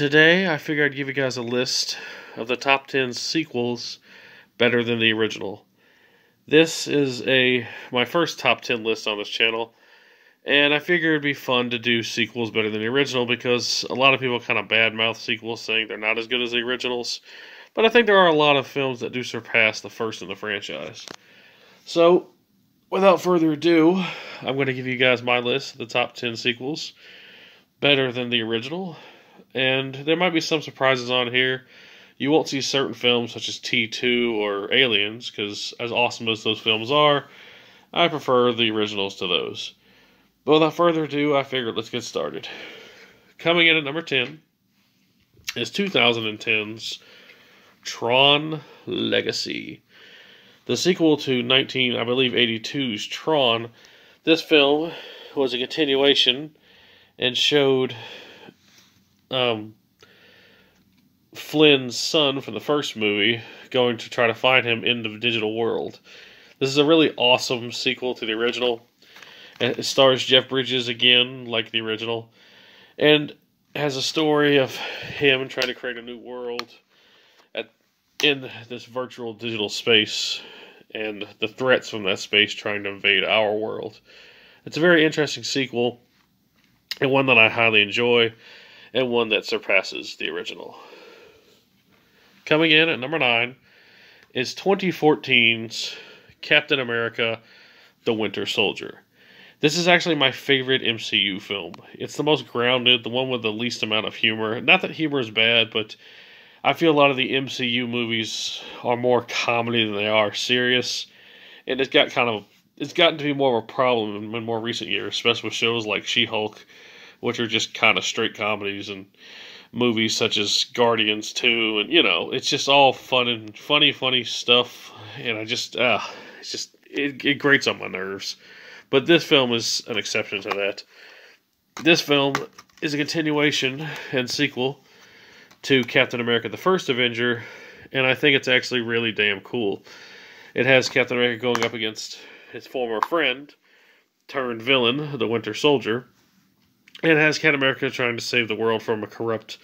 Today, I figured I'd give you guys a list of the top 10 sequels better than the original. This is a my first top 10 list on this channel, and I figured it'd be fun to do sequels better than the original because a lot of people kind of badmouth sequels saying they're not as good as the originals. But I think there are a lot of films that do surpass the first in the franchise. So, without further ado, I'm going to give you guys my list of the top 10 sequels better than the original. And there might be some surprises on here. You won't see certain films such as T2 or Aliens, because as awesome as those films are, I prefer the originals to those. But without further ado, I figured let's get started. Coming in at number 10 is 2010's Tron Legacy. The sequel to 19, I believe, 82's Tron. This film was a continuation and showed um, Flynn's son from the first movie going to try to find him in the digital world. This is a really awesome sequel to the original. It stars Jeff Bridges again, like the original, and has a story of him trying to create a new world at in this virtual digital space and the threats from that space trying to invade our world. It's a very interesting sequel and one that I highly enjoy and one that surpasses the original. Coming in at number 9 is 2014's Captain America The Winter Soldier. This is actually my favorite MCU film. It's the most grounded, the one with the least amount of humor. Not that humor is bad, but I feel a lot of the MCU movies are more comedy than they are serious. And it's got kind of it's gotten to be more of a problem in more recent years, especially with shows like She-Hulk, which are just kind of straight comedies and movies such as Guardians 2 and you know, it's just all fun and funny funny stuff and I just uh it's just it, it grates on my nerves. But this film is an exception to that. This film is a continuation and sequel to Captain America the First Avenger, and I think it's actually really damn cool. It has Captain America going up against his former friend, turned villain, the Winter Soldier, and it has Captain America trying to save the world from a corrupt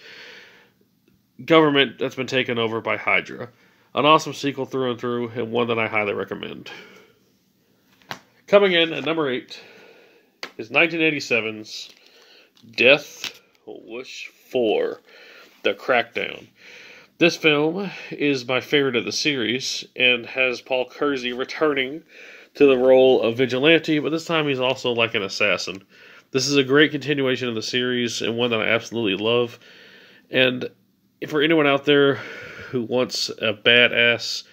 government that's been taken over by Hydra. An awesome sequel through and through, and one that I highly recommend. Coming in at number 8 is 1987's Death Wish 4 The Crackdown. This film is my favorite of the series and has Paul Kersey returning to the role of vigilante, but this time he's also like an assassin. This is a great continuation of the series and one that I absolutely love. And if for anyone out there who wants a badass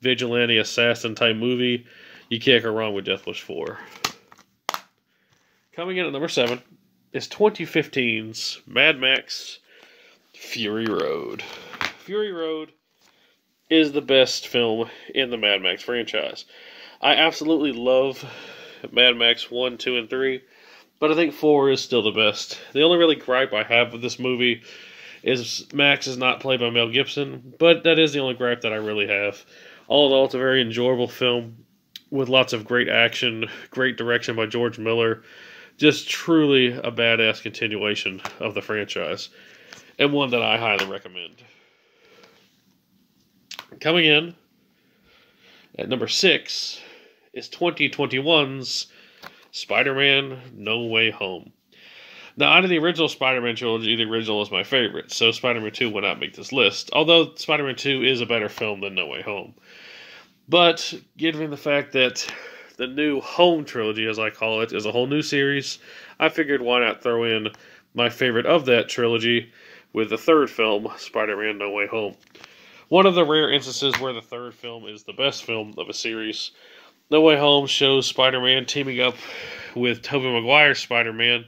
vigilante assassin type movie, you can't go wrong with Death Wish 4. Coming in at number 7 is 2015's Mad Max Fury Road. Fury Road is the best film in the Mad Max franchise. I absolutely love Mad Max 1, 2, and 3, but I think 4 is still the best. The only really gripe I have with this movie is Max is not played by Mel Gibson, but that is the only gripe that I really have. All in all, it's a very enjoyable film with lots of great action, great direction by George Miller. Just truly a badass continuation of the franchise, and one that I highly recommend. Coming in at number six is 2021's Spider Man No Way Home. Now, out of the original Spider Man trilogy, the original is my favorite, so Spider Man 2 would not make this list, although Spider Man 2 is a better film than No Way Home. But given the fact that the new Home trilogy, as I call it, is a whole new series, I figured why not throw in my favorite of that trilogy with the third film, Spider Man No Way Home. One of the rare instances where the third film is the best film of a series. No Way Home shows Spider Man teaming up with Tobey Maguire's Spider Man,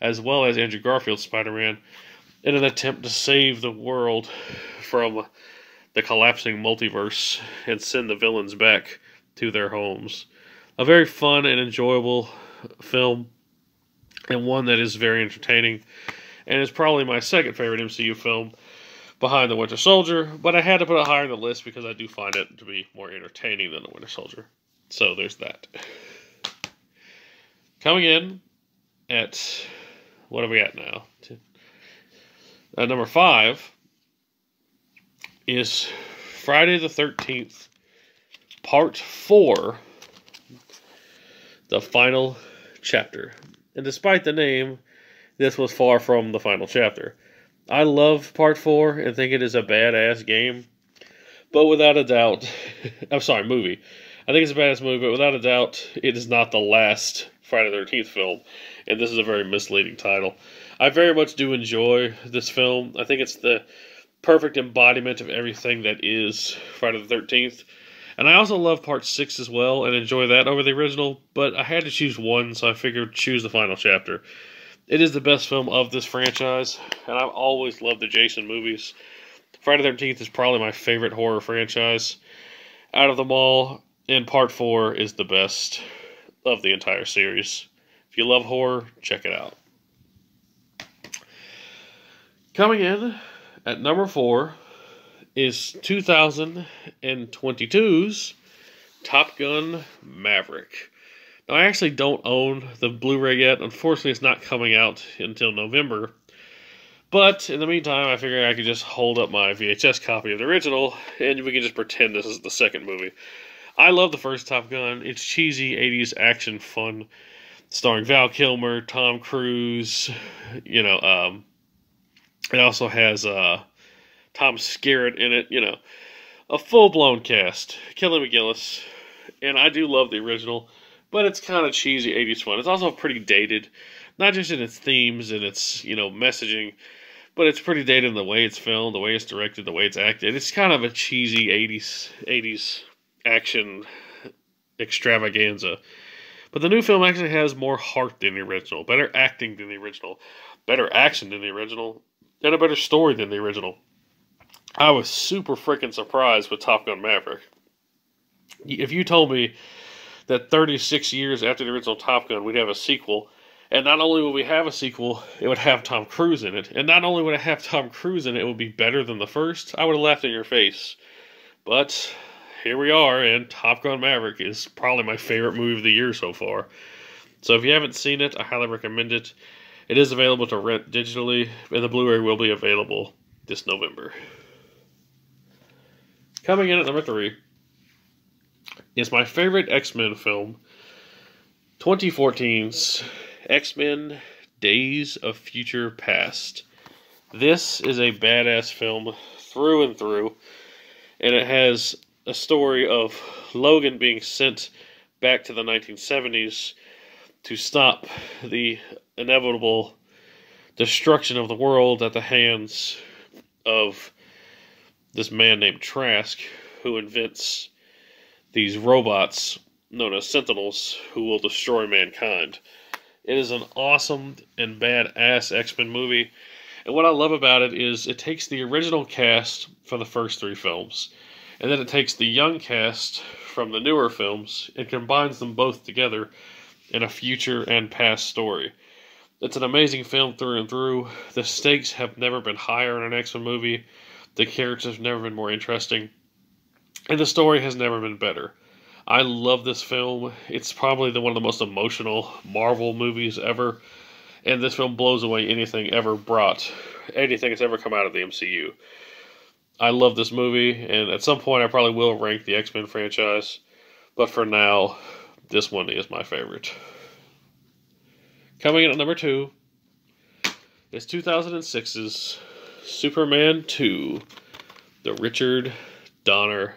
as well as Andrew Garfield's Spider Man, in an attempt to save the world from the collapsing multiverse and send the villains back to their homes. A very fun and enjoyable film, and one that is very entertaining, and is probably my second favorite MCU film behind The Winter Soldier, but I had to put it higher on the list because I do find it to be more entertaining than The Winter Soldier. So there's that. Coming in at what are we at now? At uh, number five is Friday the 13th, Part 4, the final chapter. And despite the name, this was far from the final chapter. I love Part 4 and think it is a badass game, but without a doubt, I'm sorry, movie. I think it's a badass movie, but without a doubt, it is not the last Friday the 13th film, and this is a very misleading title. I very much do enjoy this film. I think it's the perfect embodiment of everything that is Friday the 13th. And I also love part 6 as well and enjoy that over the original, but I had to choose one, so I figured choose the final chapter. It is the best film of this franchise, and I've always loved the Jason movies. Friday the 13th is probably my favorite horror franchise. Out of them all, and part 4 is the best of the entire series. If you love horror, check it out. Coming in at number four is 2022's Top Gun Maverick. Now, I actually don't own the Blu ray yet. Unfortunately, it's not coming out until November. But in the meantime, I figured I could just hold up my VHS copy of the original and we can just pretend this is the second movie. I love the first Top Gun. It's cheesy 80s action fun, starring Val Kilmer, Tom Cruise. You know, um, it also has uh, Tom Skerritt in it. You know, a full blown cast. Kelly McGillis, and I do love the original, but it's kind of cheesy 80s fun. It's also pretty dated, not just in its themes and its you know messaging, but it's pretty dated in the way it's filmed, the way it's directed, the way it's acted. It's kind of a cheesy 80s 80s action extravaganza. But the new film actually has more heart than the original, better acting than the original, better action than the original, and a better story than the original. I was super freaking surprised with Top Gun Maverick. If you told me that 36 years after the original Top Gun we'd have a sequel, and not only would we have a sequel, it would have Tom Cruise in it, and not only would it have Tom Cruise in it, it would be better than the first, I would have laughed in your face. But here we are, and Top Gun Maverick is probably my favorite movie of the year so far. So if you haven't seen it, I highly recommend it. It is available to rent digitally, and the Blu ray will be available this November. Coming in at number three is my favorite X Men film, 2014's X Men Days of Future Past. This is a badass film through and through, and it has a story of Logan being sent back to the 1970s to stop the inevitable destruction of the world at the hands of this man named Trask, who invents these robots known as Sentinels who will destroy mankind. It is an awesome and badass X Men movie. And what I love about it is it takes the original cast for the first three films and then it takes the young cast from the newer films and combines them both together in a future and past story. It's an amazing film through and through. The stakes have never been higher in an X Men movie. The characters have never been more interesting. And the story has never been better. I love this film. It's probably the, one of the most emotional Marvel movies ever. And this film blows away anything ever brought, anything that's ever come out of the MCU. I love this movie, and at some point I probably will rank the X Men franchise, but for now, this one is my favorite. Coming in at number two is 2006's Superman 2, the Richard Donner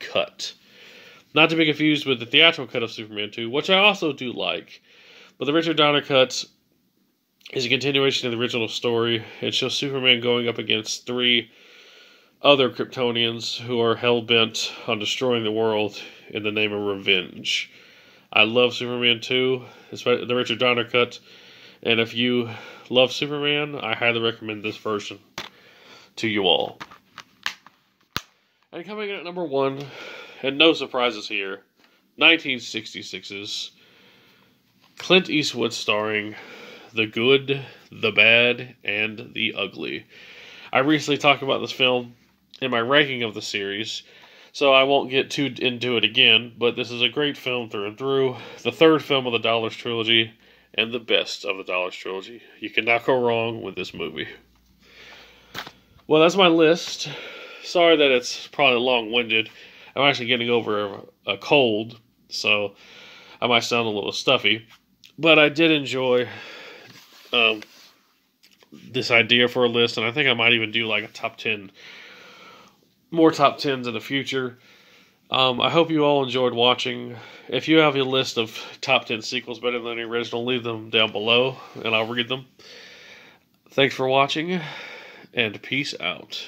cut. Not to be confused with the theatrical cut of Superman 2, which I also do like, but the Richard Donner cut is a continuation of the original story. It shows Superman going up against three other Kryptonians who are hell bent on destroying the world in the name of revenge. I love Superman 2, the Richard Donner cut, and if you love Superman, I highly recommend this version to you all. And coming in at number one, and no surprises here, 1966's Clint Eastwood starring The Good, the Bad, and the Ugly. I recently talked about this film in my ranking of the series, so I won't get too into it again, but this is a great film through and through. The third film of the Dollars trilogy, and the best of the Dollars trilogy. You cannot go wrong with this movie. Well, that's my list. Sorry that it's probably long winded. I'm actually getting over a cold, so I might sound a little stuffy. But I did enjoy um, this idea for a list, and I think I might even do like a top 10, more top 10s in the future. Um, I hope you all enjoyed watching. If you have a list of top 10 sequels better than the original, leave them down below and I'll read them. Thanks for watching and peace out.